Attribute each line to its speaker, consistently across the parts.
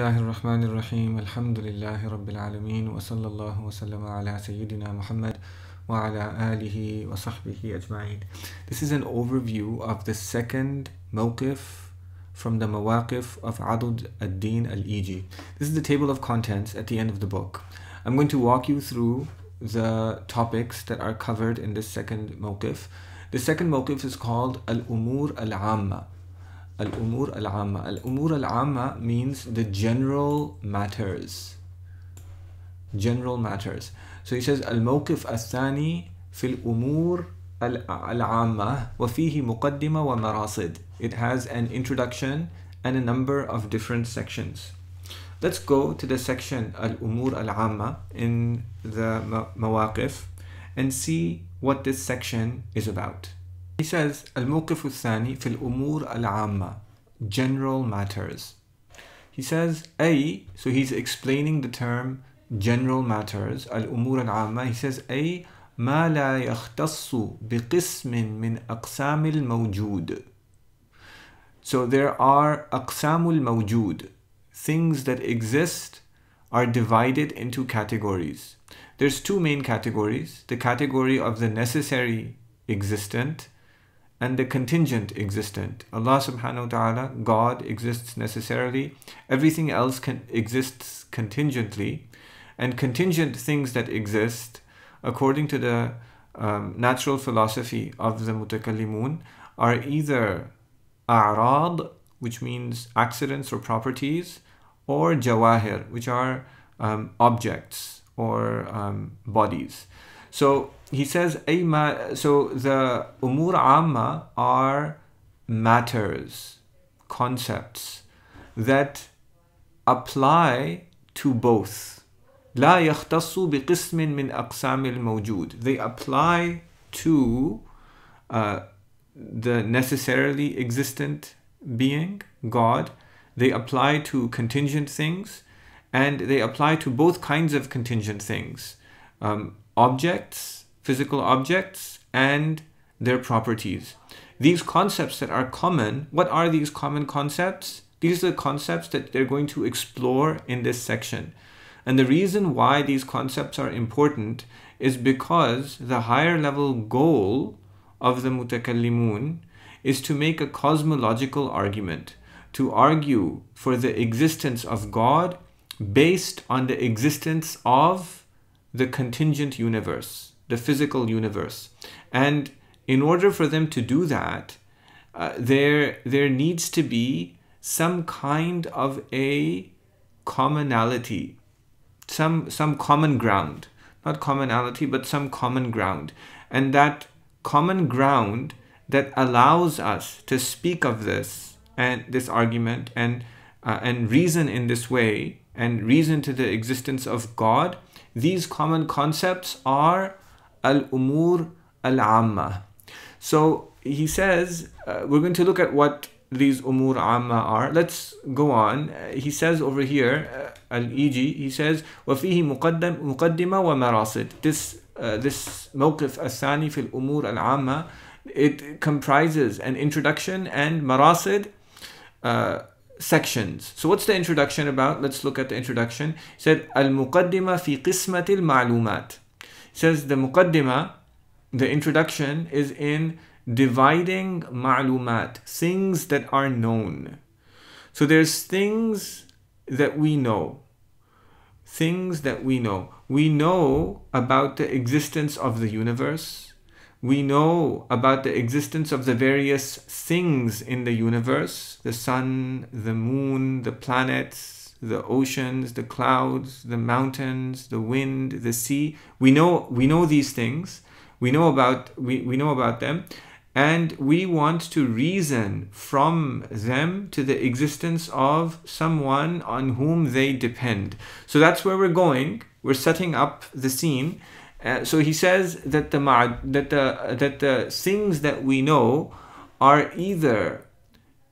Speaker 1: الله الرحمن الرحيم الحمد لله رب العالمين وصلى الله وسلم على سيدنا محمد وعلى آله وصحبه أجمعين This is an overview of the second mawqif from the mawaqif of Adud ad-Din al-Iji. This is the table of contents at the end of the book. I'm going to walk you through the topics that are covered in this second mawqif. The second mawqif is called Al-Umur Al-Amma. Al-Umur Al-Amma. Al-Umur Al-Amma means the general matters. General matters. So he says Al-Mawqif Al-Thani في الأمور العامة وفيه مقدمة ومراصد. It has an introduction and a number of different sections. Let's go to the section Al-Umur Al-Amma in the Mawaqif and see what this section is about. He says الموقف الثاني في الأمور العامة general matters. He says أي so he's explaining the term general matters الأمور العامة he says أي ما لا يختص بقسم من أقسام الموجود So there are أقسام الموجود things that exist are divided into categories. There's two main categories the category of the necessary existent and the contingent existent. Allah subhanahu wa ta'ala, God exists necessarily, everything else can, exists contingently, and contingent things that exist, according to the um, natural philosophy of the mutakallimun, are either a'rad, which means accidents or properties, or jawahir, which are um, objects or um, bodies. So he says, so the umur amma are matters, concepts that apply to both. لا يختص بقسم من أقسام الموجود. They apply to uh, the necessarily existent being, God. They apply to contingent things, and they apply to both kinds of contingent things. Um, objects, physical objects, and their properties. These concepts that are common, what are these common concepts? These are the concepts that they're going to explore in this section. And the reason why these concepts are important is because the higher level goal of the mutakallimun is to make a cosmological argument, to argue for the existence of God based on the existence of the contingent universe, the physical universe. And in order for them to do that, uh, there, there needs to be some kind of a commonality, some, some common ground. Not commonality, but some common ground. And that common ground that allows us to speak of this and this argument and, uh, and reason in this way and reason to the existence of God these common concepts are al-umur al-amma. So he says, uh, we're going to look at what these umur amma are. Let's go on. Uh, he says over here, uh, al-Iji, he says, وَفِيهِ مُقَدِّمَ وَمَرَاصِد This, uh, this mawqif al-thani fil umur al-amma, it comprises an introduction and marasid, uh, sections. So what's the introduction about? Let's look at the introduction. He said Al-Muqaddima fi qismatil ma'lumat. says the Muqaddima, the introduction is in dividing ma'lumat, things that are known. So there's things that we know. Things that we know. We know about the existence of the universe we know about the existence of the various things in the universe the sun, the moon, the planets, the oceans, the clouds, the mountains, the wind, the sea. We know, we know these things. We know about, we, we know about them. And we want to reason from them to the existence of someone on whom they depend. So that's where we're going. We're setting up the scene uh, so he says that the that the that the things that we know are either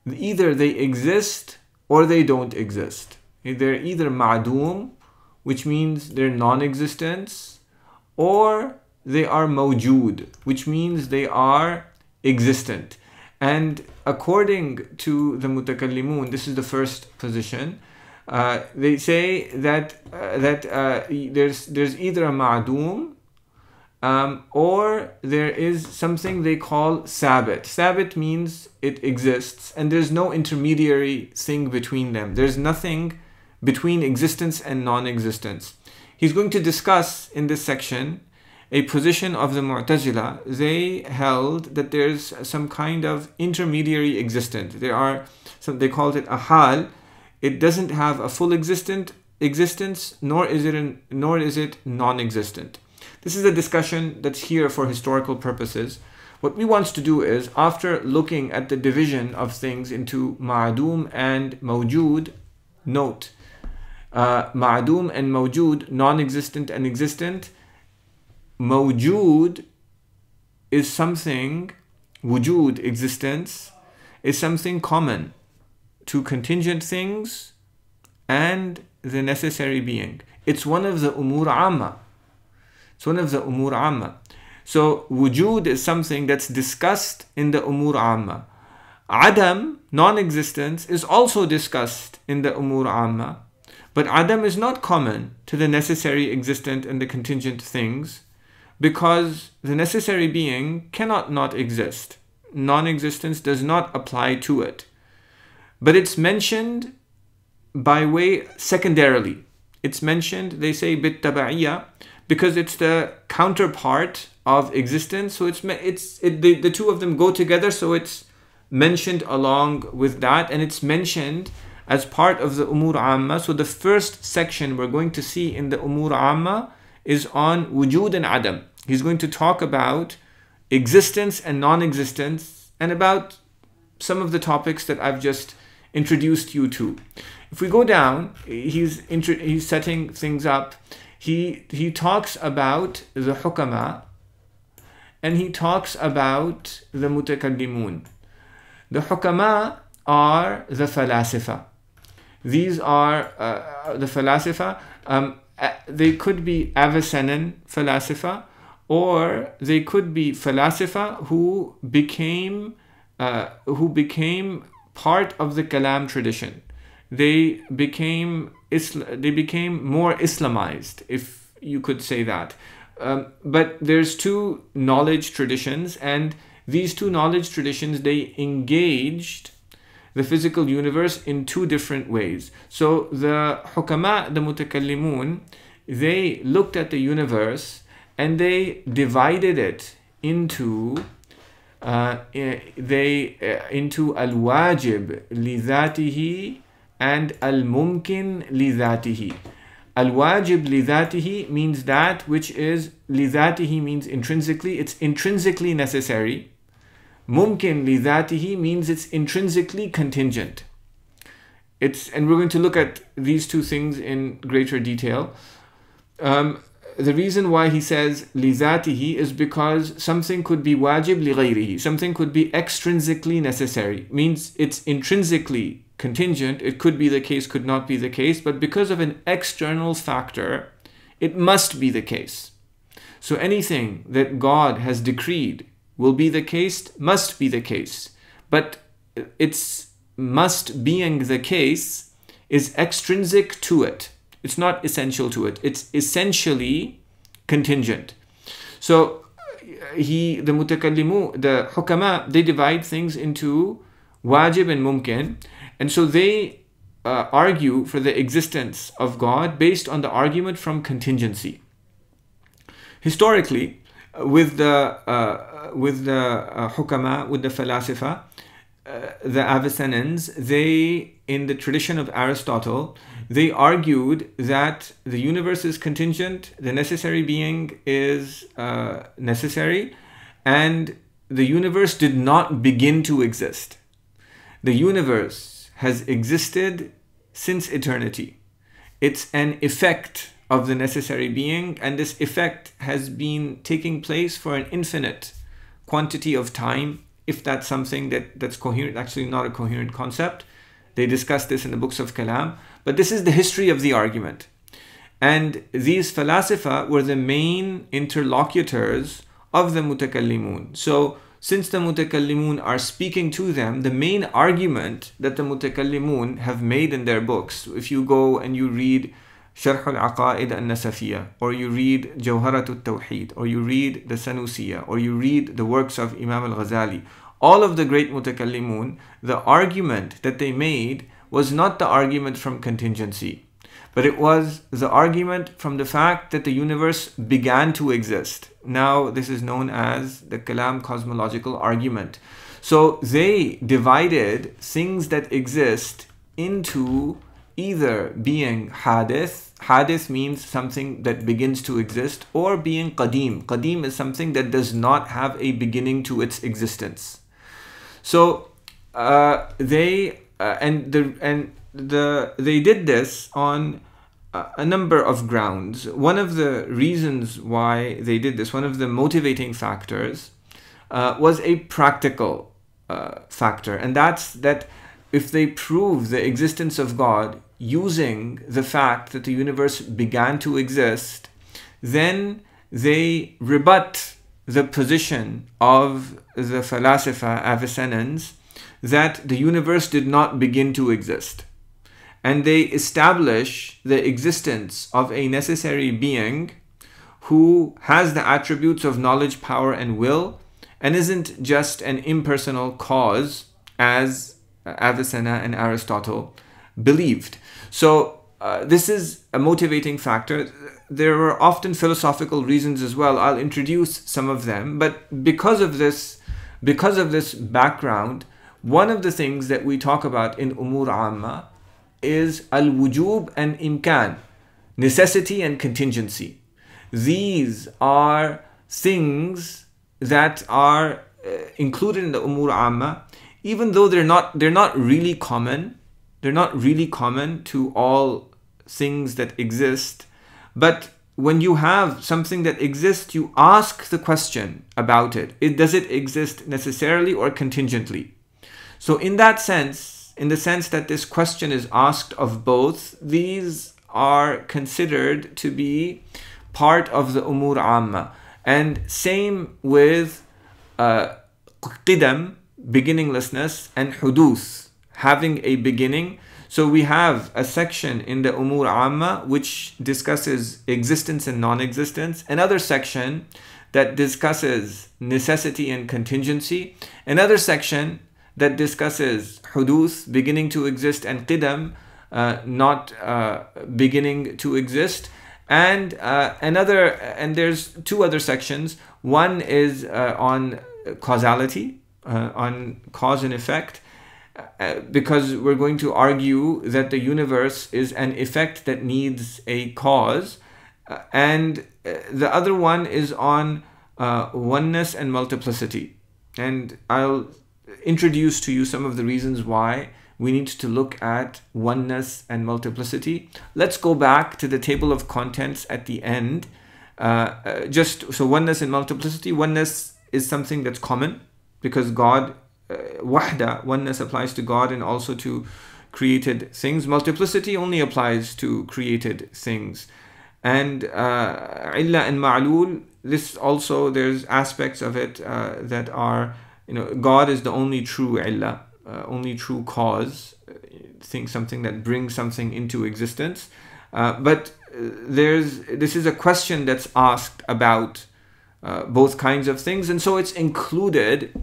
Speaker 1: either they exist or they don't exist. They're either ma'dum, which means they're non-existence, or they are mawjud, which means they are existent. And according to the mutakallimun, this is the first position. Uh, they say that uh, that uh, there's there's either a ma'doom um, or there is something they call sabit. Sabit means it exists and there's no intermediary thing between them. There's nothing between existence and non-existence. He's going to discuss in this section a position of the Mu'tazila. They held that there's some kind of intermediary existence. There are some they called it a hal. It doesn't have a full existent existence, nor is it nor is it non-existent. This is a discussion that's here for historical purposes. What we want to do is, after looking at the division of things into ma'adum and mawjud, note, uh, ma'adum and mawjud, non-existent and existent, mawjud is something, wujud, existence, is something common to contingent things and the necessary being. It's one of the umur amma. It's one of the umur amma. So wujud is something that's discussed in the umur amma. Adam, non-existence, is also discussed in the umur amma. But Adam is not common to the necessary existent and the contingent things because the necessary being cannot not exist. Non-existence does not apply to it. But it's mentioned by way secondarily. It's mentioned, they say bit because it's the counterpart of existence. So it's it's it, the, the two of them go together. So it's mentioned along with that, and it's mentioned as part of the umur amma. So the first section we're going to see in the umur amma is on wujud and adam. He's going to talk about existence and non-existence and about some of the topics that I've just introduced you to. If we go down, he's he's setting things up he he talks about the hukama and he talks about the mutakallimun. The hukama are the falasifa. These are uh, the falasifa. Um, they could be Avicennan falasifa or they could be falasifa who became uh, who became part of the Kalam tradition they became Isla- they became more Islamized, if you could say that. Um, but there's two knowledge traditions, and these two knowledge traditions they engaged the physical universe in two different ways. So the hukama, the mutakallimun, they looked at the universe and they divided it into uh, eh, they uh, into al-wajib li and al-mumkin li Al-wajib li means that which is li means intrinsically, it's intrinsically necessary. Mumkin li means it's intrinsically contingent. It's and we're going to look at these two things in greater detail. Um, the reason why he says li is because something could be wajib li something could be extrinsically necessary, means it's intrinsically contingent. It could be the case, could not be the case, but because of an external factor, it must be the case. So anything that God has decreed will be the case, must be the case. But its must being the case is extrinsic to it. It's not essential to it. It's essentially contingent. So uh, he, the mutakallimu, the hukama, they divide things into wajib and mumkin. And so they uh, argue for the existence of God based on the argument from contingency. Historically, uh, with the uh, with the uh, hukama, with the falasifa, uh, the Avicennians, they in the tradition of Aristotle, they argued that the universe is contingent, the necessary being is uh, necessary, and the universe did not begin to exist. The universe has existed since eternity. It's an effect of the necessary being, and this effect has been taking place for an infinite quantity of time, if that's something that, that's coherent, actually not a coherent concept. They discuss this in the books of Kalam, but this is the history of the argument. And these falasifa were the main interlocutors of the mutakallimun. So since the mutakallimun are speaking to them, the main argument that the mutakallimun have made in their books, if you go and you read Sharh al-Aqaid al-Nasafiyya, or you read Jawharat al-Tawheed, or you read the Sanusiyya, or you read the works of Imam al-Ghazali, all of the great mutakallimun, the argument that they made was not the argument from contingency, but it was the argument from the fact that the universe began to exist. Now, this is known as the Kalam cosmological argument. So they divided things that exist into either being hadith, hadith means something that begins to exist, or being qadim. Qadim is something that does not have a beginning to its existence. So uh, they uh, and the and the they did this on a number of grounds. One of the reasons why they did this, one of the motivating factors, uh, was a practical uh, factor, and that's that if they prove the existence of God using the fact that the universe began to exist, then they rebut the position of the philosopher Avicenna's that the universe did not begin to exist and they establish the existence of a necessary being who has the attributes of knowledge, power, and will, and isn't just an impersonal cause as Avicenna and Aristotle believed. So, uh, this is a motivating factor. There are often philosophical reasons as well. I'll introduce some of them, but because of this, because of this background, one of the things that we talk about in Umur Amma is al-wujub and imkan, necessity and contingency. These are things that are uh, included in the umur amma, even though they're not they're not really common. They're not really common to all things that exist, but when you have something that exists, you ask the question about it. it. Does it exist necessarily or contingently? So, in that sense, in the sense that this question is asked of both, these are considered to be part of the umur amma. And same with uh, beginninglessness, and huduth, having a beginning. So we have a section in the umur amma which discusses existence and non-existence, another section that discusses necessity and contingency, another section that discusses huduth, beginning to exist, and qidam, uh, not uh, beginning to exist. And uh, another, and there's two other sections. One is uh, on causality, uh, on cause and effect, uh, because we're going to argue that the universe is an effect that needs a cause. and the other one is on oneness and multiplicity. And I'll introduce to you some of the reasons why we need to look at oneness and multiplicity. Let's go back to the table of contents at the end. Uh, uh, just so oneness and multiplicity, oneness is something that's common because God, uh, wahda, oneness applies to God and also to created things. Multiplicity only applies to created things. And uh, illa and ma'lul, this also, there's aspects of it uh, that are you know, God is the only true illa, uh, only true cause, uh, think something that brings something into existence. Uh, but uh, there's this is a question that's asked about uh, both kinds of things, and so it's included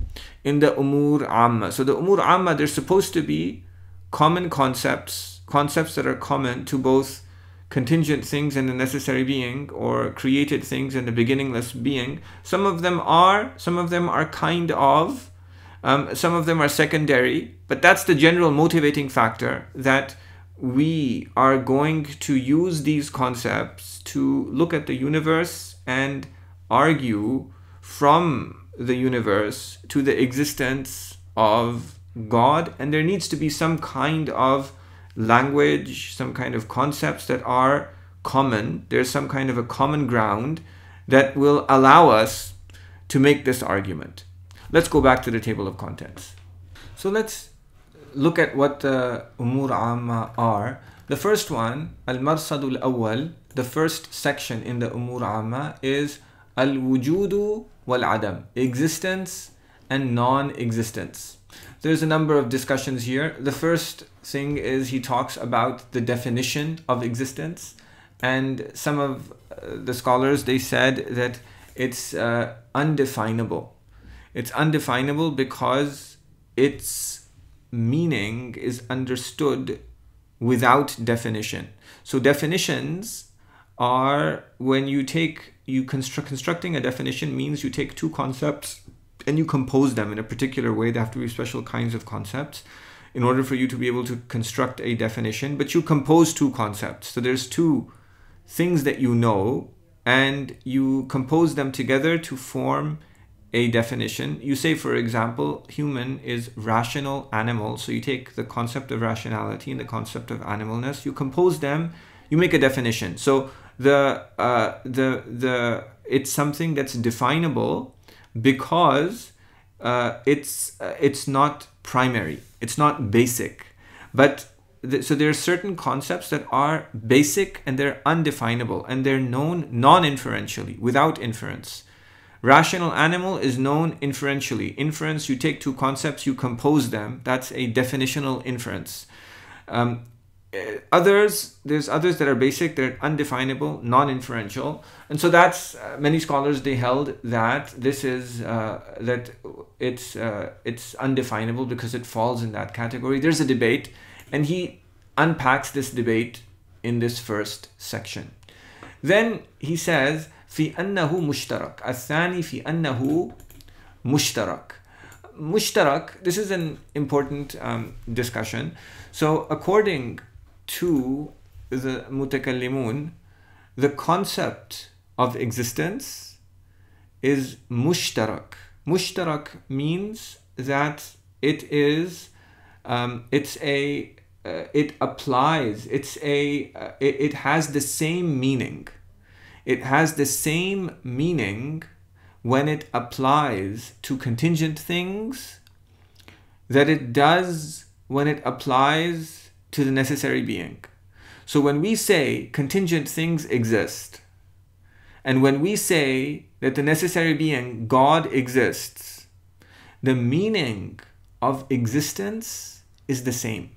Speaker 1: in the umur amma. So the umur amma, they're supposed to be common concepts, concepts that are common to both contingent things and the necessary being or created things and the beginningless being some of them are some of them are kind of um, some of them are secondary but that's the general motivating factor that we are going to use these concepts to look at the universe and argue from the universe to the existence of God and there needs to be some kind of language, some kind of concepts that are common. There's some kind of a common ground that will allow us to make this argument. Let's go back to the table of contents. So let's look at what the umur amma are. The first one, al-marsadul awwal, the first section in the umur amma is al-wujudu wal-adam, existence and non-existence. There's a number of discussions here. The first thing is he talks about the definition of existence and some of uh, the scholars they said that it's uh, undefinable. It's undefinable because its meaning is understood without definition. So definitions are when you take you construct constructing a definition means you take two concepts and you compose them in a particular way. They have to be special kinds of concepts in order for you to be able to construct a definition. But you compose two concepts. So there's two things that you know and you compose them together to form a definition. You say, for example, human is rational animal. So you take the concept of rationality and the concept of animalness, you compose them, you make a definition. So the uh, the the it's something that's definable because uh, it's uh, it's not primary, it's not basic, but so there are certain concepts that are basic and they're undefinable and they're known non-inferentially without inference. Rational animal is known inferentially. Inference, you take two concepts, you compose them. That's a definitional inference. Um, others there's others that are basic they're undefinable non-inferential and so that's uh, many scholars they held that this is uh, that it's uh, it's undefinable because it falls in that category there's a debate and he unpacks this debate in this first section then he says في أنه مشترك الثاني في أنه مشترك مشترك this is an important um, discussion so according to the mutakallimun, the concept of existence is mushtarak. Mushtarak means that it is, um, it's a, uh, it applies, it's a, uh, it, it has the same meaning. It has the same meaning when it applies to contingent things that it does when it applies to the necessary being. So when we say contingent things exist, and when we say that the necessary being, God, exists, the meaning of existence is the same.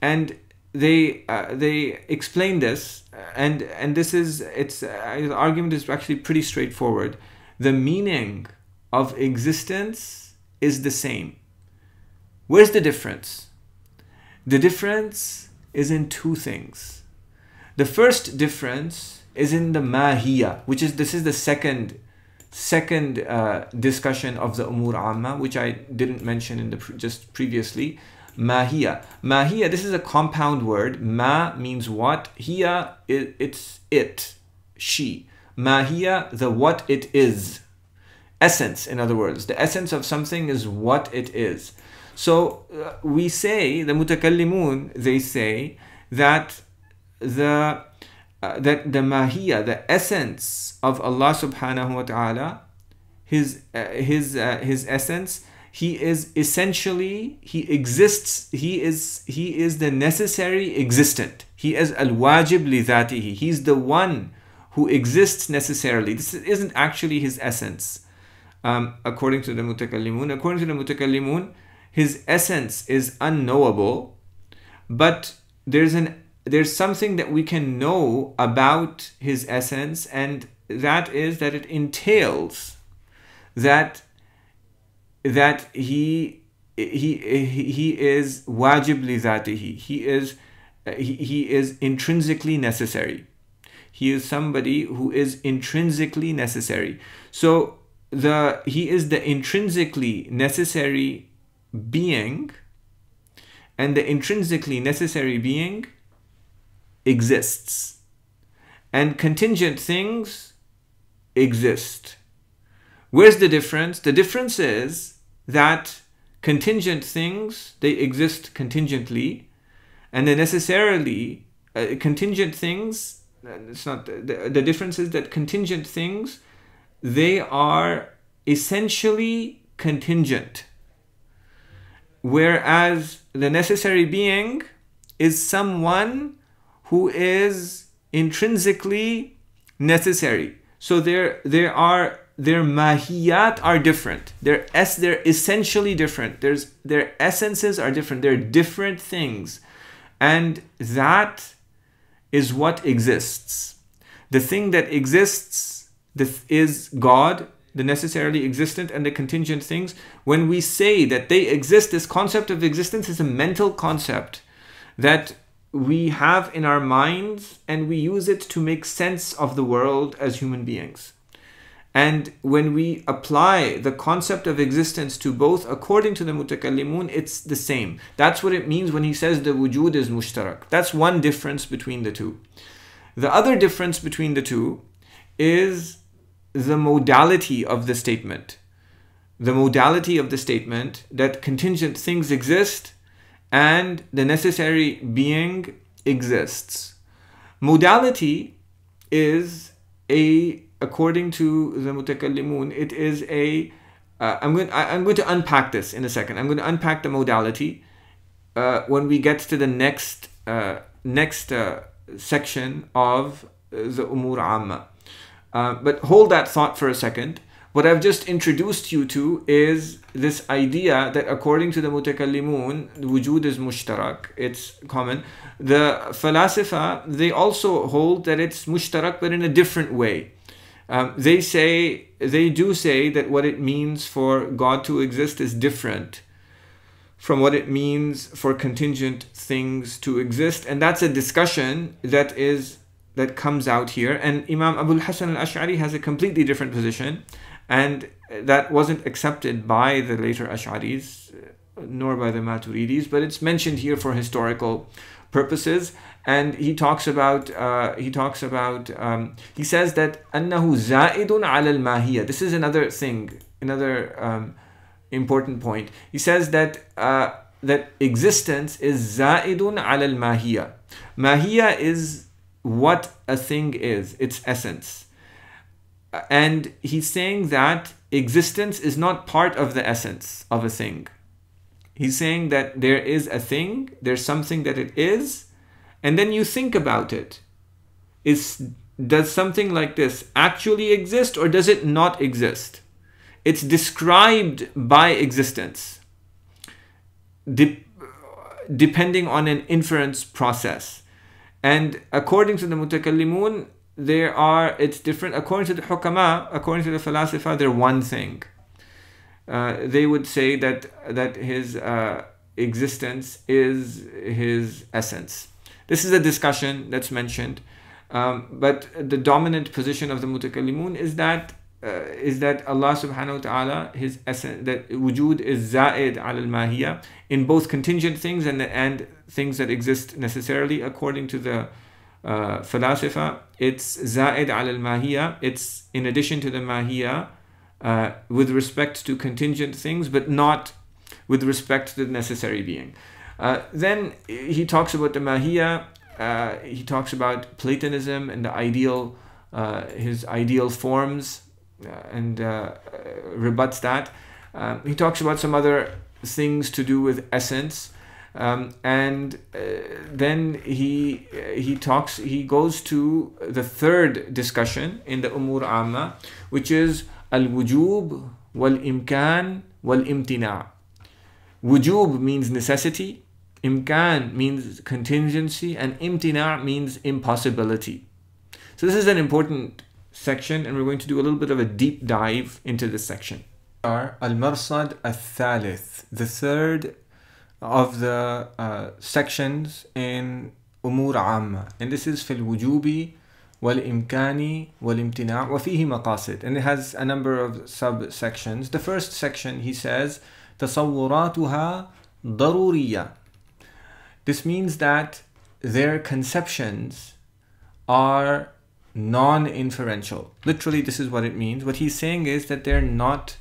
Speaker 1: And they uh, they explain this, and and this is its uh, the argument is actually pretty straightforward. The meaning of existence is the same. Where's the difference? The difference is in two things. The first difference is in the mahiya, which is this is the second second uh, discussion of the umur amma, which I didn't mention in the pre just previously. Mahiya. Mahiya, this is a compound word. Ma means what. Hiya, it, it's it, she. Mahiya, the what it is. Essence, in other words. The essence of something is what it is. So uh, we say, the mutakallimun, they say that the uh, that the mahiya, the essence of Allah subhanahu wa ta'ala, his uh, his uh, his essence, he is essentially he exists, he is he is the necessary existent. He is al-wajib li dhatihi. He's the one who exists necessarily. This isn't actually his essence. Um, according to the mutakallimun, according to the mutakallimun, his essence is unknowable, but there's an there's something that we can know about his essence, and that is that it entails that that he he he is wajib li dhatihi. He is he, he is intrinsically necessary. He is somebody who is intrinsically necessary. So the he is the intrinsically necessary being and the intrinsically necessary being exists and contingent things exist. Where's the difference? The difference is that contingent things they exist contingently and they necessarily uh, contingent things it's not the, the difference is that contingent things they are essentially contingent whereas the necessary being is someone who is intrinsically necessary. So there, there are their mahiyat are different. Their es, they're essentially different. There's their essences are different. They're different things, and that is what exists. The thing that exists this is God, the necessarily existent and the contingent things. When we say that they exist, this concept of existence is a mental concept that we have in our minds and we use it to make sense of the world as human beings. And when we apply the concept of existence to both, according to the mutakallimun, it's the same. That's what it means when he says the wujud is mushtarak. That's one difference between the two. The other difference between the two is the modality of the statement. The modality of the statement that contingent things exist and the necessary being exists. Modality is a, according to the mutakallimun, it is a. am going, I, am going to unpack this in a second. I'm going to unpack the modality uh, when we get to the next, uh, next uh, section of the Umur Amma. Uh, but hold that thought for a second. What I've just introduced you to is this idea that according to the mutakallimun, wujud is mushtarak, it's common. The falasifa, they also hold that it's mushtarak but in a different way. Um, they say, they do say that what it means for God to exist is different from what it means for contingent things to exist. And that's a discussion that is that comes out here. And Imam Abu Hasan al-Ash'ari has a completely different position and that wasn't accepted by the later Ash'aris nor by the Maturidis, but it's mentioned here for historical purposes. And he talks about uh, he talks about um, he says that annahu za'idun al mahiyya. This is another thing, another um, important point. He says that uh, that existence is za'idun al mahiyya. Mahiyya is what a thing is, its essence and he's saying that existence is not part of the essence of a thing. He's saying that there is a thing, there's something that it is, and then you think about it. Is does something like this actually exist or does it not exist? It's described by existence, de- depending on an inference process. And according to the mutakallimun, there are it's different. According to the hukama according to the falasifa they're one thing. Uh, they would say that that his uh, existence is his essence. This is a discussion that's mentioned. Um, but the dominant position of the mutakallimun is that uh, is that Allah subhanahu wa ta'ala his essence that wujud is za'id al mahiyya in both contingent things and and things that exist necessarily according to the uh, it's za'id al mahiya, it's in addition to the mahiya uh, with respect to contingent things, but not with respect to the necessary being. Uh, then he talks about the mahiya, uh, he talks about Platonism and the ideal, uh, his ideal forms, and rebuts that. Um, he talks about some other things to do with essence. Um, and uh, then he he talks he goes to the third discussion in the umur amma which is al wujub wal imkan wal imtina wujub means necessity imkan means contingency and imtina means impossibility so this is an important section and we're going to do a little bit of a deep dive into this section are al-marsad al-thalith the third of the uh, sections in أمور عامة and this is في الوجوب والإمكان والامتناع وفيه مقاصد and it has a number of subsections the first section he says تصوراتها ضرورية this means that their conceptions are non-inferential literally this is what it means what he's saying is that they're not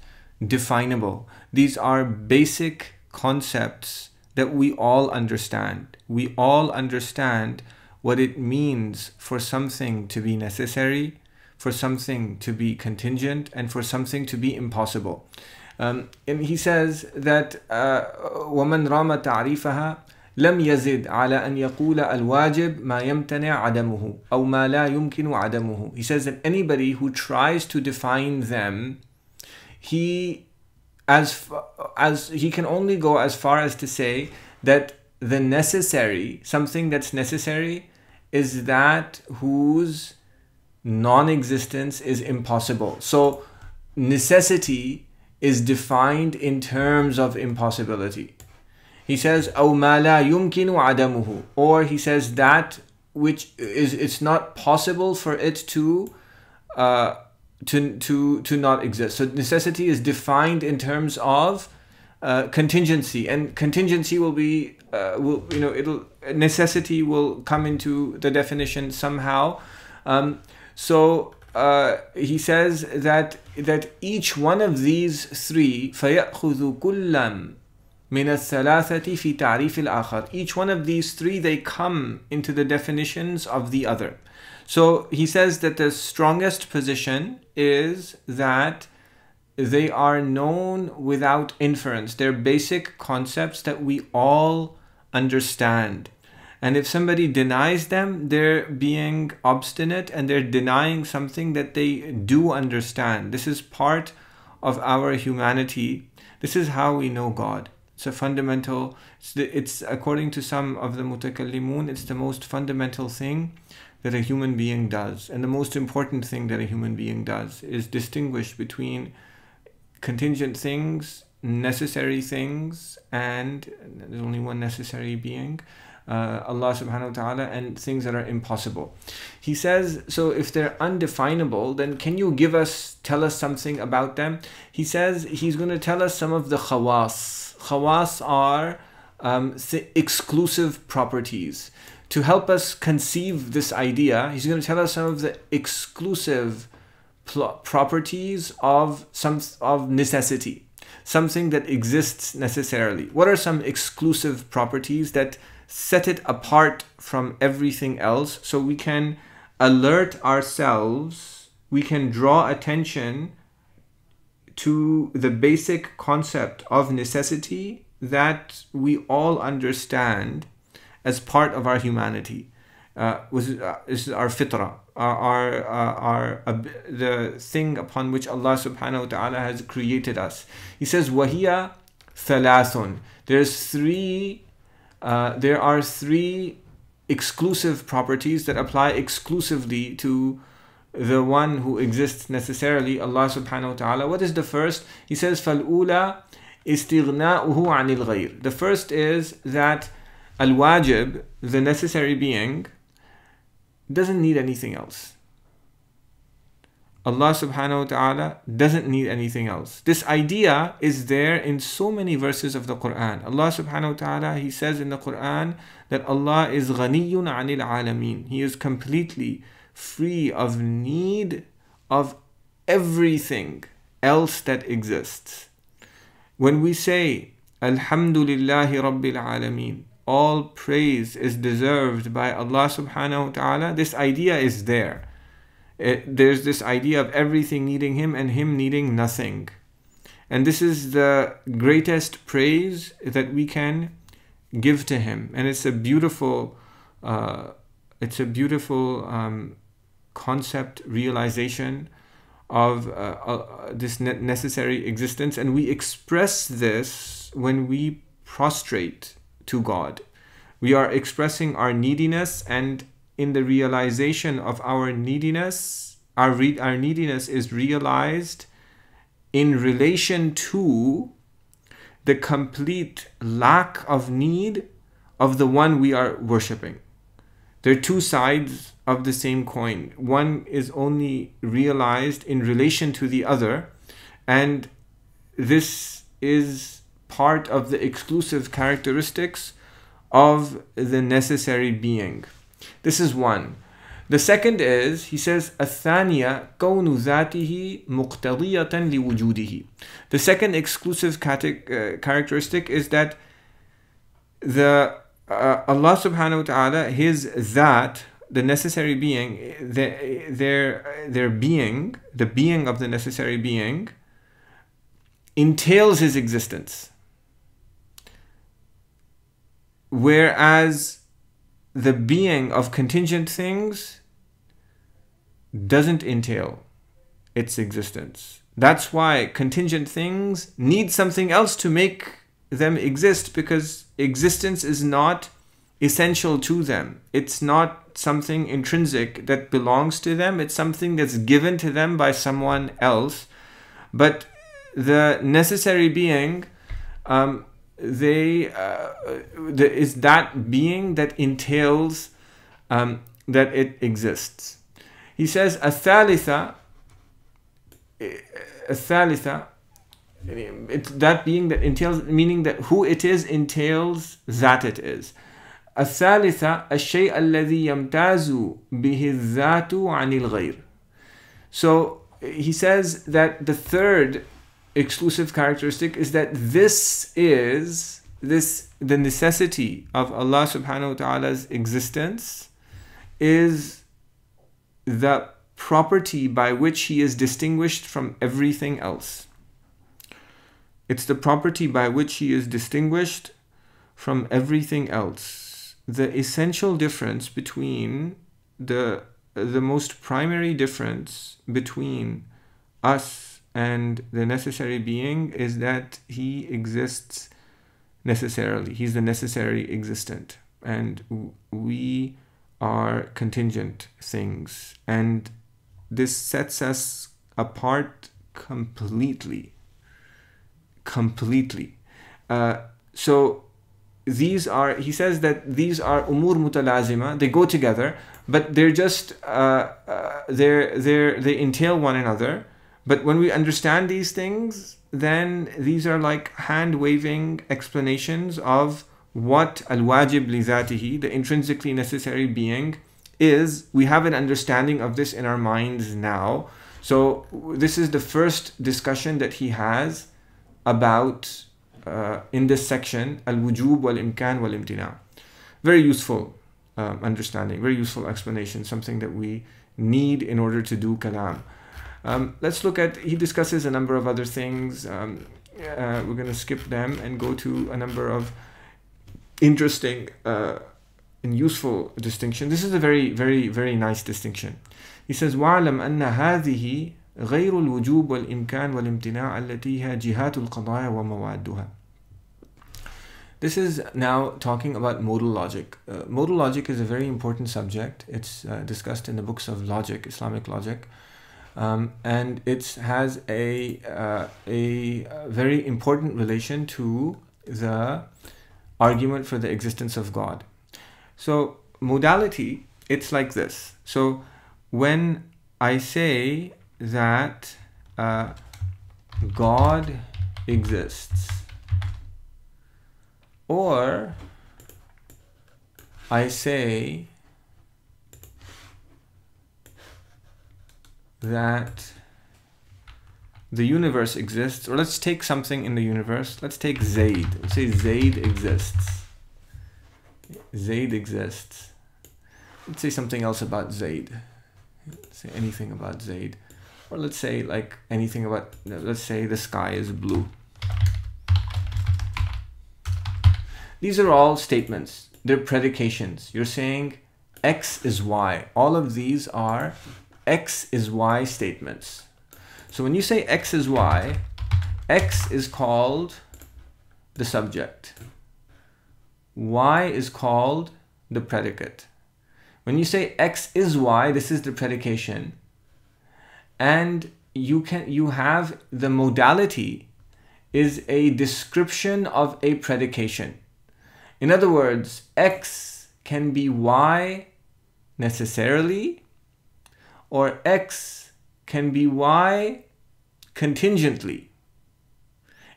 Speaker 1: definable these are basic concepts that we all understand. We all understand what it means for something to be necessary, for something to be contingent, and for something to be impossible. Um, and he says that uh, وَمَنْ رَامَ تَعْرِيفَهَا لم يزد على أن يقول الواجب ما يمتنع عدمه أو ما لا يمكن عدمه. He says that anybody who tries to define them, he as as he can only go as far as to say that the necessary, something that's necessary, is that whose non-existence is impossible. So necessity is defined in terms of impossibility. He says, أو ما لا يمكن عدمه, or he says that which is it's not possible for it to uh, to to to not exist. So necessity is defined in terms of uh, contingency, and contingency will be uh, will you know it'll necessity will come into the definition somehow. Um, so uh, he says that that each one of these three فيأخذ كلا من الثلاثة في تعريف الآخر. Each one of these three, they come into the definitions of the other. So he says that the strongest position is that they are known without inference. They're basic concepts that we all understand. And if somebody denies them, they're being obstinate and they're denying something that they do understand. This is part of our humanity. This is how we know God. It's a fundamental, it's, the, it's according to some of the mutakallimun, it's the most fundamental thing that a human being does. And the most important thing that a human being does is distinguish between contingent things, necessary things, and there's only one necessary being, uh, Allah subhanahu wa ta'ala, and things that are impossible. He says, so if they're undefinable, then can you give us, tell us something about them? He says he's going to tell us some of the khawas Khawas are um, exclusive properties. To help us conceive this idea, he's going to tell us some of the exclusive properties of some of necessity, something that exists necessarily. What are some exclusive properties that set it apart from everything else so we can alert ourselves, we can draw attention to the basic concept of necessity that we all understand as part of our humanity. Uh, was uh, this is our fitrah, our our, uh, our uh, the thing upon which Allah Subhanahu wa Taala has created us. He says, "Wahia thalathun." There's three. Uh, there are three exclusive properties that apply exclusively to the one who exists necessarily, Allah subhanahu wa ta'ala. What is the first? He says, فَالْأُولَى إِسْتِغْنَاؤُهُ عَنِ الْغَيْرِ The first is that al-wajib, the necessary being, doesn't need anything else. Allah subhanahu wa ta'ala doesn't need anything else. This idea is there in so many verses of the Quran. Allah subhanahu wa ta'ala, He says in the Quran that Allah is ghaniyun anil alameen. He is completely free of need of everything else that exists. When we say, Alhamdulillahi Rabbil Alameen, all praise is deserved by Allah subhanahu wa ta'ala, this idea is there. It, there's this idea of everything needing Him and Him needing nothing. And this is the greatest praise that we can give to Him. And it's a beautiful, uh, it's a beautiful um, concept realization of uh, uh, this ne- necessary existence. And we express this when we prostrate to God. We are expressing our neediness, and in the realization of our neediness, our, re- our neediness is realized in relation to the complete lack of need of the one we are worshiping. There are two sides of the same coin. One is only realized in relation to the other, and this is part of the exclusive characteristics of the necessary being. This is one. The second is, he says, الثانية كون ذاته مقتضية لوجوده. The second exclusive uh, characteristic is that the uh, Allah subhanahu wa ta'ala, his that, the necessary being, the, their, their being, the being of the necessary being, entails his existence. whereas the being of contingent things doesn't entail its existence. That's why contingent things need something else to make them exist because existence is not essential to them. It's not something intrinsic that belongs to them, it's something that's given to them by someone else. But the necessary being, um, they uh, the, is that being that entails um, that it exists. He says, a thalitha, a thalitha, it's that being that entails, meaning that who it is entails that it is. الثالثة الشيء الذي يمتاز به الذات عن الغير. So he says that the third exclusive characteristic is that this is this the necessity of Allah subhanahu wa ta'ala's existence is the property by which he is distinguished from everything else. It's the property by which he is distinguished from everything else. The essential difference between the the most primary difference between us and the necessary being is that he exists necessarily. He's the necessary existent. And we are contingent things. And this sets us apart completely. Completely. Uh, so these are, he says that these are umur mutalazima, they go together, but they're just, uh, uh, they're, they're, they entail one another. But when we understand these things, then these are like hand waving explanations of what al wajib li the intrinsically necessary being, is. We have an understanding of this in our minds now. So, this is the first discussion that he has about uh, in this section al wujub wal imkan wal imtina. Very useful um, understanding, very useful explanation, something that we need in order to do kalam. Um, let's look at, he discusses a number of other things. Um, uh, we're going to skip them and go to a number of interesting uh, and useful distinction. This is a very, very, very nice distinction. He says, وَاعْلَمْ أَنَّ هَذِهِ غير الوجوب والإمكان والامتناع التي هي جهات القضايا وموادها. this is now talking about modal logic. Uh, modal logic is a very important subject. It's uh, discussed in the books of logic, Islamic logic. Um, and it has a, uh, a very important relation to the argument for the existence of God. So, modality, it's like this. So, when I say that uh, God exists, or I say that the universe exists, or let's take something in the universe. Let's take Zaid. Let's say Zaid exists. Zaid exists. Let's say something else about Zaid. Let's say anything about Zaid. Or let's say like anything about, let's say the sky is blue. These are all statements. They're predications. You're saying X is Y. All of these are X is Y statements. So when you say X is Y, X is called the subject. Y is called the predicate. When you say X is Y, this is the predication. And you can you have the modality is a description of a predication. In other words, X can be Y necessarily or x can be y contingently.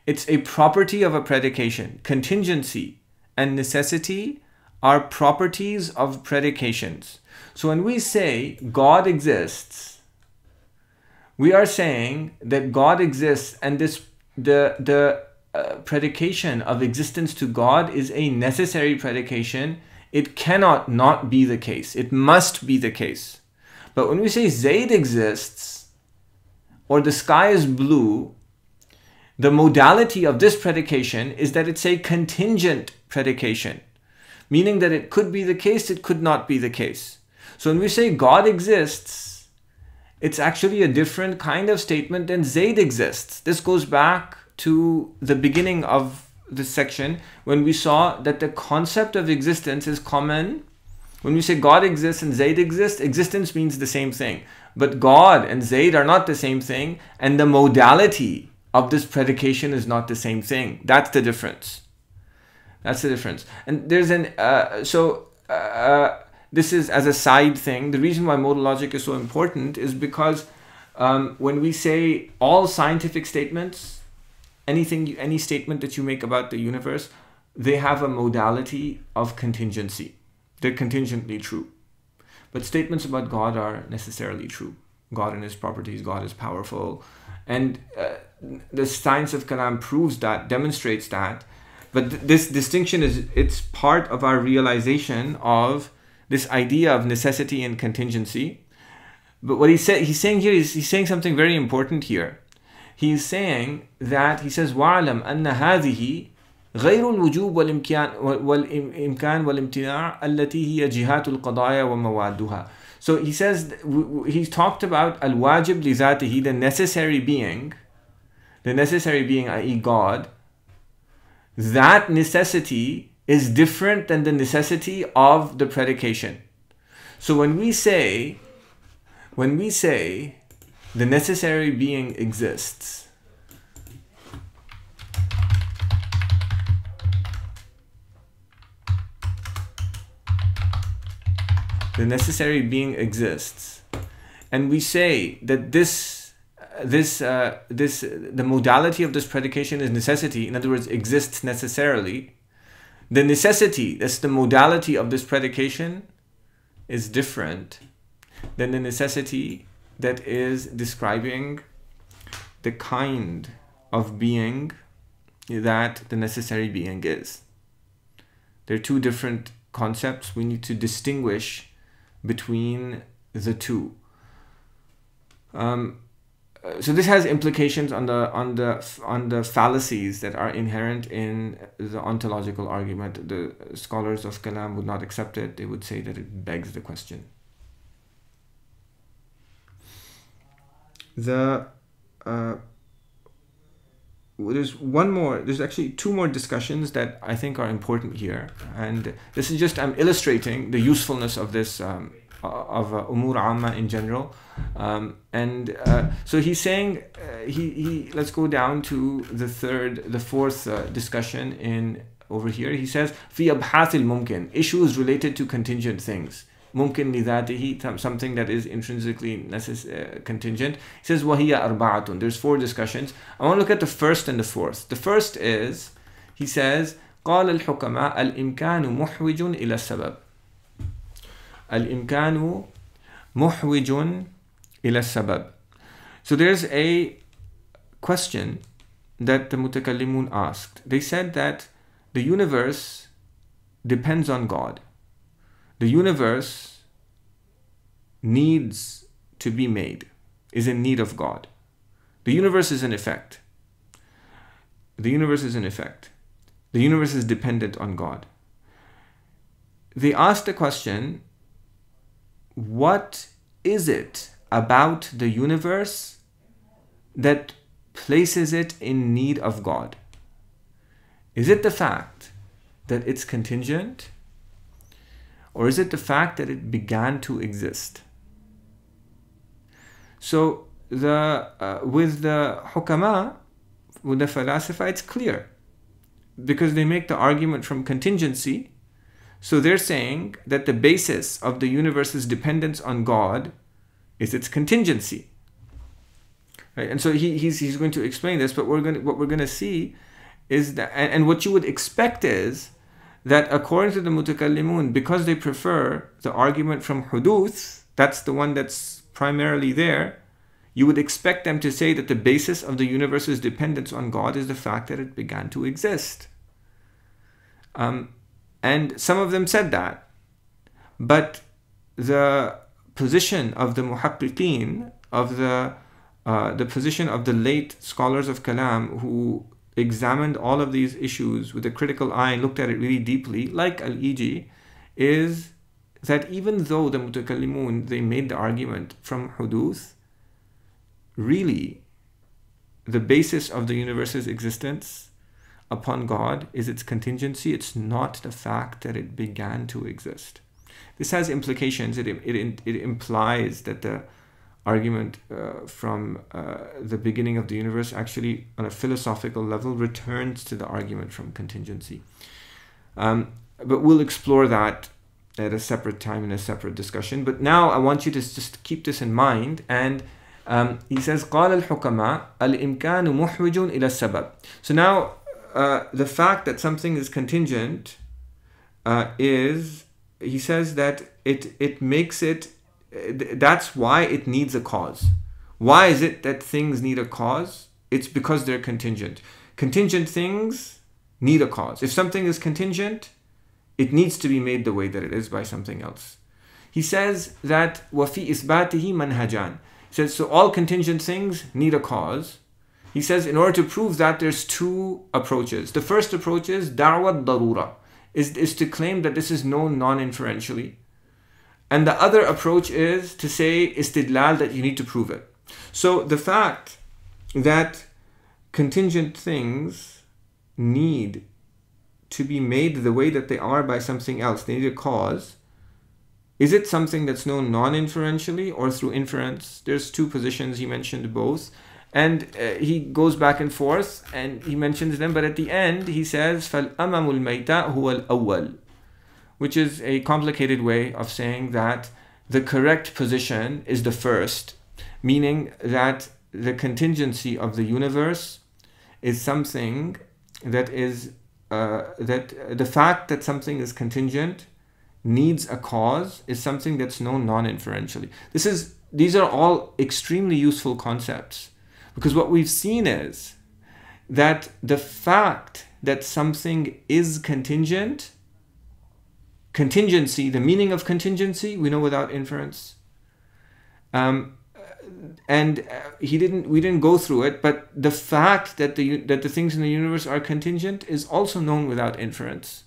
Speaker 1: It's a property of a predication. Contingency and necessity are properties of predications. So when we say God exists, we are saying that God exists and this the the uh, predication of existence to God is a necessary predication. It cannot not be the case. It must be the case. But when we say Zaid exists, or the sky is blue, the modality of this predication is that it's a contingent predication. meaning that it could be the case, it could not be the case. So when we say God exists, it's actually a different kind of statement than Zayd exists. This goes back to the beginning of this section when we saw that the concept of existence is common. When we say God exists and Zayd exists, existence means the same thing. But God and Zayd are not the same thing, and the modality of this predication is not the same thing. That's the difference. That's the difference. And there's an, uh, so uh, this is as a side thing. The reason why modal logic is so important is because um, when we say all scientific statements, anything, any statement that you make about the universe, they have a modality of contingency. They're contingently true. But statements about God are necessarily true. God and his properties, God is powerful. And uh, the science of Kalam proves that, demonstrates that. But th- this distinction is, it's part of our realization of this idea of necessity and contingency. But what he said, he's saying here is, he's saying something very important here He's saying that, he says, وَعْلَمْ أَنَّ هَذِهِ غير الوجوب والإمكان والإمكان والامتناع التي هي جهات القضايا وموادها. So he says he's talked about al-wajib li the necessary being, the necessary being, i.e., God. That necessity is different than the necessity of the predication. So when we say, when we say the necessary being exists, the necessary being exists, and we say that this this uh, this the modality of this predication is necessity. In other words exists necessarily. The necessity that's the modality of this predication is different than the necessity that is describing the kind of being that the necessary being is there are two different concepts we need to distinguish between the two. Um, so this has implications on the on the on the fallacies that are inherent in the ontological argument. The scholars of Kalam would not accept it. They would say that it begs the question. The uh, there's one more there's actually two more discussions that i think are important here. And this is just i'm illustrating the usefulness of this um, of uh, umur amma in general. Um, and uh, so he's saying uh, he, he let's go down to the third the fourth uh, discussion in over here. He says fi abhath mumkin issues related to contingent things ممكن لذاته something that is intrinsically necess- uh, contingent. He says وهي أربعة. There's four discussions. I want to look at the first and the fourth. The first is he says قال الحكماء الإمكان محوج إلى السبب. الإمكان محوج إلى السبب. So there's a question that the mutakallimun asked. They said that the universe depends on God the universe needs to be made, is in need of God. The universe is in effect. The universe is in effect. The universe is dependent on God. They asked the question what is it about the universe that places it in need of God? Is it the fact that it's contingent? Or is it the fact that it began to exist? So the uh, with the hukama, with the falasifa, it's clear because they make the argument from contingency. So they're saying that the basis of the universe's dependence on God is its contingency. Right? And so he, he's, he's going to explain this, but we're going to, what we're going to see is that, and, and what you would expect is that according to the mutakallimun, because they prefer the argument from huduth, that's the one that's primarily there, you would expect them to say that the basis of the universe's dependence on God is the fact that it began to exist. Um, and some of them said that. But the position of the muhaqqiqeen, of the, uh, the position of the late scholars of Kalam who examined all of these issues with a critical eye and looked at it really deeply, like Al-Iji, is that even though the mutakallimun, they made the argument from huduth, really the basis of the universe's existence upon God is its contingency. It's not the fact that it began to exist. This has implications. It, it, it implies that the argument uh, from uh, the beginning of the universe actually, on a philosophical level, returns to the argument from contingency. Um, but we'll explore that at a separate time in a separate discussion. But now I want you to just keep this in mind. And um, he says, قال الحكماء الإمكان محوج إلى السبب. So now uh, the fact that something is contingent uh, is, he says that it, it makes it, that's why it needs a cause. Why is it that things need a cause? It's because they're contingent. Contingent things need a cause. If something is contingent, it needs to be made the way that it is by something else. He says that wafi isbatihi manhajan. He says so all contingent things need a cause. He says in order to prove that there's two approaches. The first approach is darwat darura, is, is to claim that this is known non-inferentially. And the other approach is to say istidlal, that you need to prove it. So the fact that contingent things need to be made the way that they are by something else, they need a cause. Is it something that's known non-inferentially or through inference? There's two positions, he mentioned both. And uh, he goes back and forth and he mentions them, but at the end he says, فَالْأَمَمُ الْمَيْتَ هُوَ الْأَوَّلِ which is a complicated way of saying that the correct position is the first, meaning that the contingency of the universe is something that is, uh, that the fact that something is contingent needs a cause is something that's known non-inferentially. This is, these are all extremely useful concepts because what we've seen is that the fact that something is contingent, contingency, the meaning of contingency, we know without inference. Um, and uh, he didn't we didn't go through it but the fact that the that the things in the universe are contingent is also known without inference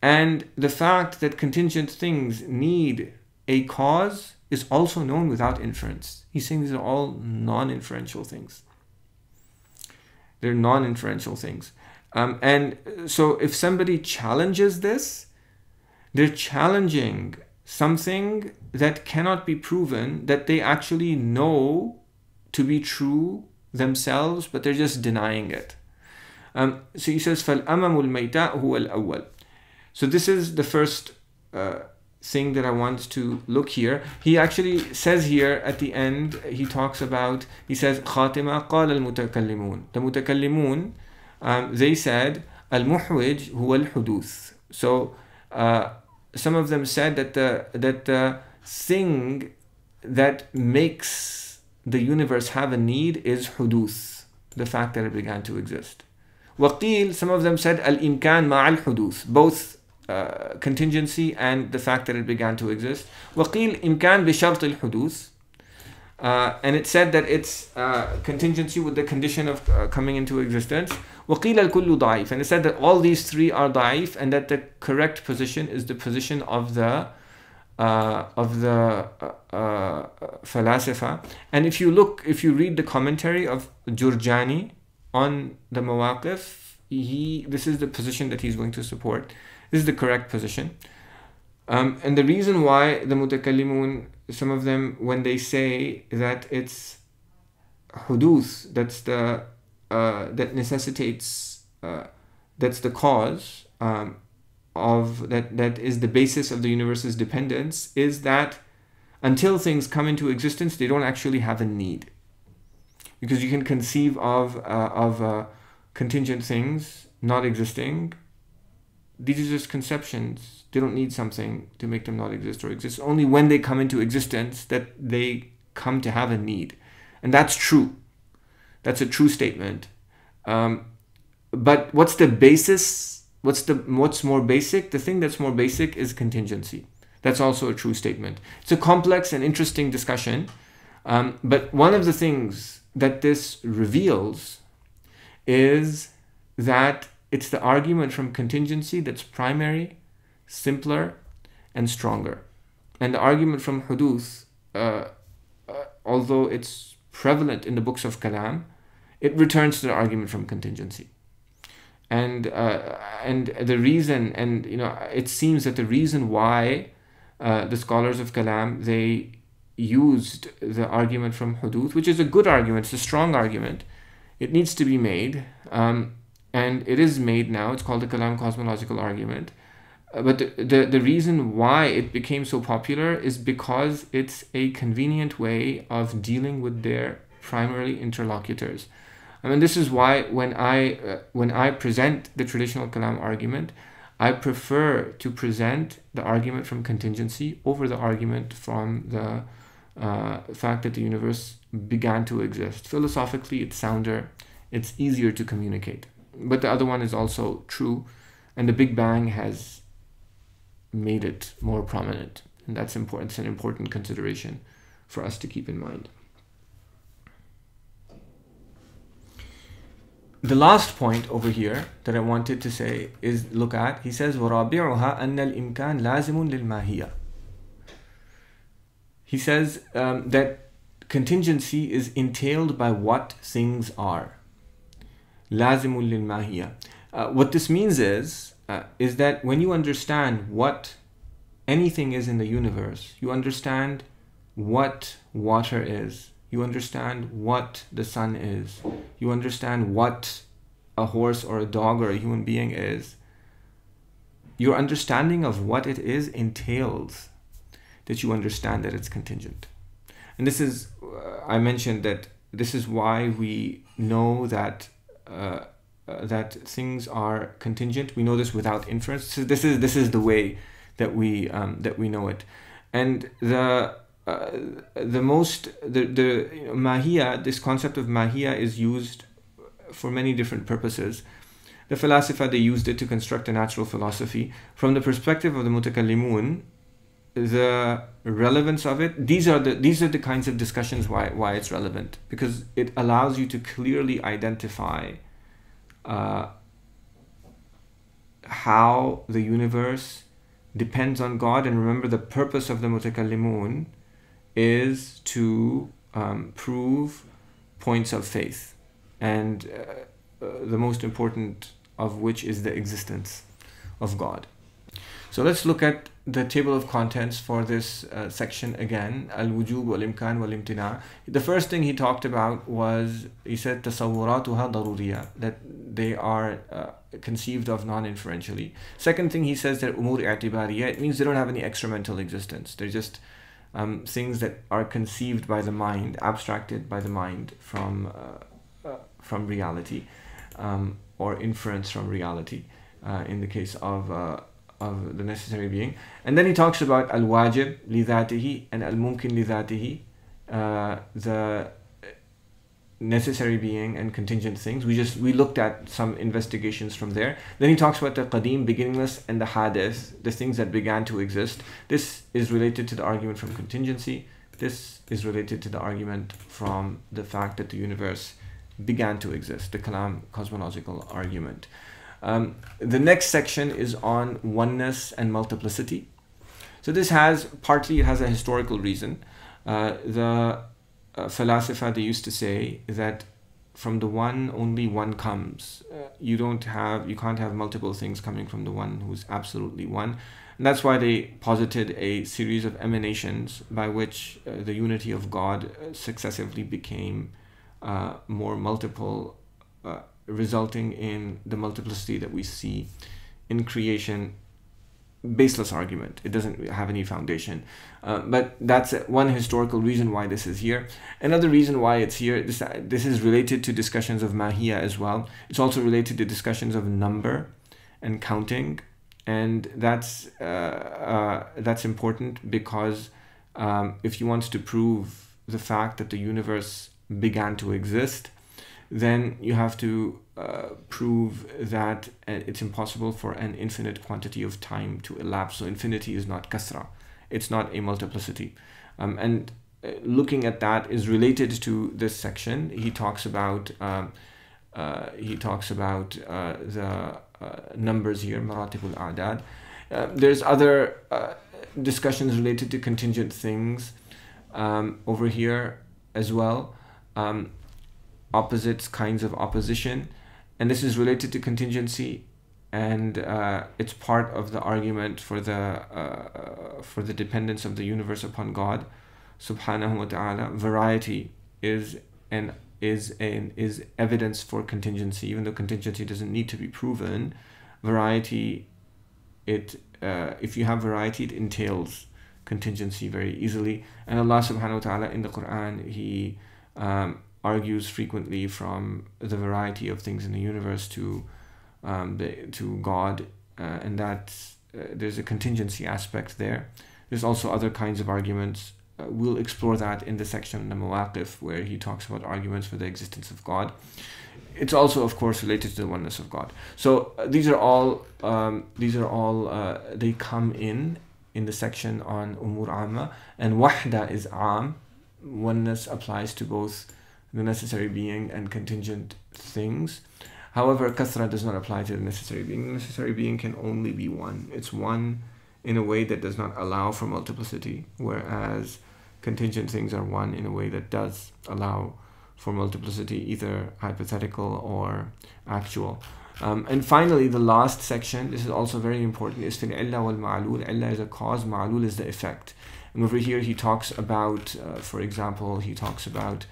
Speaker 1: and the fact that contingent things need a cause is also known without inference. He's saying these are all non inferential things. They're non inferential things. Um, and so if somebody challenges this, they're challenging something that cannot be proven that they actually know to be true themselves, but they're just denying it. Um, so he says, فَالْأَمَمُ الْمَيْتَاء هُوَ الْأَوَّلِ So this is the first uh, thing that I want to look here. He actually says here at the end, he talks about, he says, خاتمة قال المتكلمون. The mutakallimun, um, they said, المحوج هو الحدوث. So uh, some of them said that the that the thing that makes the universe have a need is huduth, the fact that it began to exist. Waqil, some of them said al-imkan ma'al huduth, both uh, contingency and the fact that it began to exist. Waqil imkan bi shart al-huduth, uh, and it said that it's uh, contingency with the condition of uh, coming into existence. وقيل الكل ضعيف and it said that all these three are ضعيف and that the correct position is the position of the uh, of the uh, falasifa. And if you look, if you read the commentary of Jurjani on the Mawaqif, he this is the position that he's going to support. This is the correct position. Um, and the reason why the mutakallimun, some of them, when they say that it's huduth, that's the uh, that necessitates, uh, that's the cause um, of that that is the basis of the universe's dependence, is that until things come into existence, they don't actually have a need, because you can conceive of uh, of uh, contingent things not existing these are just conceptions. They don't need something to make them not exist or exist. Only when they come into existence that they come to have a need. And that's true. That's a true statement. Um, but what's the basis? What's the what's more basic? The thing that's more basic is contingency. That's also a true statement. It's a complex and interesting discussion. Um, but one of the things that this reveals is that it's the argument from contingency that's primary, simpler, and stronger. And the argument from huduth, uh, uh, although it's prevalent in the books of Kalam, it returns to the argument from contingency. And uh, and the reason, and you know, it seems that the reason why uh, the scholars of Kalam they used the argument from huduth, which is a good argument, it's a strong argument. It needs to be made, um, and it is made now. It's called the Kalam cosmological argument. Uh, but the, the, the reason why it became so popular is because it's a convenient way of dealing with their primary interlocutors. I mean, this is why when I uh, when I present the traditional kalam argument, I prefer to present the argument from contingency over the argument from the uh, fact that the universe began to exist. Philosophically, it's sounder, it's easier to communicate. But the other one is also true, and the Big Bang has made it more prominent, and that's important. It's an important consideration for us to keep in mind. the last point over here that I wanted to say is look at, he says, وَرَابِعُهَا أَنَّ الْإِمْكَانِ لَازِمٌ لِلْمَاهِيَةِ He says um, that contingency is entailed by what things are. لَازِمٌ لِلْمَاهِيَةِ uh, What this means is, uh, is that when you understand what anything is in the universe, you understand what water is, you understand what the sun is. You understand what a horse or a dog or a human being is. Your understanding of what it is entails that you understand that it's contingent. And this is, uh, I mentioned that this is why we know that. Uh, uh, that things are contingent. We know this without inference. So this is this is the way that we um, that we know it, and the uh, the most the the you know, mahiyya this concept of mahiyya is used for many different purposes the philosopher they used it to construct a natural philosophy from the perspective of the mutakallimun the relevance of it these are the these are the kinds of discussions why why it's relevant because it allows you to clearly identify uh, how the universe depends on God and remember the purpose of the mutakallimun is to um, prove points of faith, and uh, uh, the most important of which is the existence of God. So let's look at the table of contents for this uh, section again al-wujub wal-imkan wal-imtina. The first thing he talked about was he said tasawwuratuha daruriya that they are uh, conceived of non-inferentially. Second thing he says that umur i'tibariya it means they don't have any extra mental existence. They're just um, things that are conceived by the mind, abstracted by the mind from uh, uh, from reality, um, or inference from reality, uh, in the case of uh, of the necessary being. And then he talks about al wajib li and al mumkin li uh, the necessary being and contingent things. We just we looked at some investigations from there. Then he talks about the qadim, beginningless, and the hadith, the things that began to exist. This is related to the argument from contingency. This is related to the argument from the fact that the universe began to exist, the Kalam cosmological argument. Um, the next section is on oneness and multiplicity. So this has partly it has a historical reason. Uh, the uh, philosopher they used to say that from the one only one comes uh, you don't have you can't have multiple things coming from the one who's absolutely one and that's why they posited a series of emanations by which uh, the unity of god successively became uh, more multiple uh, resulting in the multiplicity that we see in creation baseless argument. It doesn't have any foundation. Uh, but that's one historical reason why this is here. Another reason why it's here, this, this is related to discussions of mahiyya as well. It's also related to discussions of number and counting. And that's, uh, uh, that's important because um, if you want to prove the fact that the universe began to exist, then you have to uh, prove that uh, it's impossible for an infinite quantity of time to elapse. So infinity is not kasra, it's not a multiplicity. Um, and uh, looking at that is related to this section. He talks about um, uh, he talks about uh, the uh, numbers here, maratibul a'dad. There's other discussions related to contingent things um, over here as well. Um, opposites, kinds of opposition. And this is related to contingency and uh, it's part of the argument for the uh, for the dependence of the universe upon God. Subhanahu wa ta'ala variety is an is an is evidence for contingency. Even though contingency doesn't need to be proven variety it uh, if you have variety it entails contingency very easily. And Allah subhanahu wa ta'ala in the Quran he um, argues frequently from the variety of things in the universe to um, the, to God, uh, and that uh, there's a contingency aspect there. There's also other kinds of arguments. Uh, we'll explore that in the section on the Mawaqif, where he talks about arguments for the existence of God. It's also, of course, related to the oneness of God. So uh, these are all um, these are all uh, they come in in the section on umur amma, and wahda is am. Oneness applies to both the necessary being and contingent things. However, kasra does not apply to the necessary being. The necessary being can only be one. It's one in a way that does not allow for multiplicity, whereas contingent things are one in a way that does allow for multiplicity, either hypothetical or actual. Um, and finally, the last section, this is also very important, is fil illa wal ma'lul. Illa is a cause, ma'lul is the effect. And over here, he talks about, uh, for example, he talks about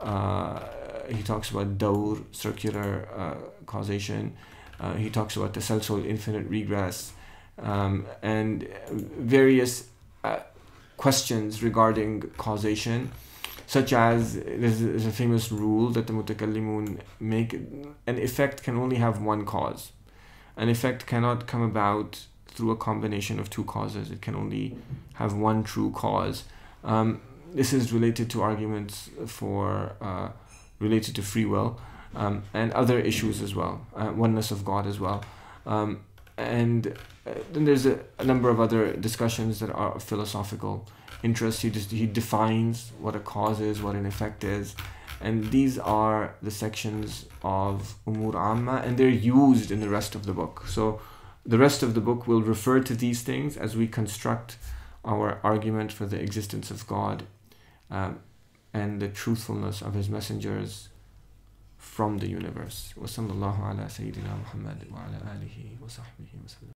Speaker 1: he talks about dawr, circular uh, causation. Uh, he talks about the tasalsul, infinite regress, um, and various uh, questions regarding causation, such as there's a famous rule that the mutakallimun make an effect can only have one cause. An effect cannot come about through a combination of two causes. It can only have one true cause. Um, this is related to arguments for uh, related to free will um, and other issues as well, uh, oneness of God as well. Um, and uh, then there's a, a, number of other discussions that are of philosophical interest. He just he defines what a cause is, what an effect is, and these are the sections of umur amma, and they're used in the rest of the book. So the rest of the book will refer to these things as we construct our argument for the existence of God um, and the truthfulness of his messengers from the universe. وصلى الله على سيدنا محمد وعلى آله وصحبه وسلم